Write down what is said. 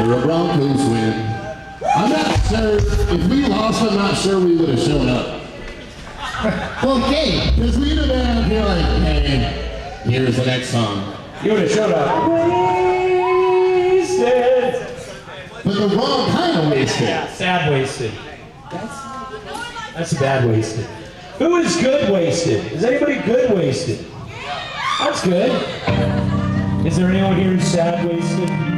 or a Broncos win. I'm not sure, if we lost, I'm not sure we would have shown up. well, okay, because we'd have been out here like, hey, here's the next song. You would have showed up. Wasted. But the wrong kind of wasted. Yeah, sad wasted. That's, that's bad wasted. Who is good wasted? Is anybody good wasted? That's good. Is there anyone here who's sad wasted?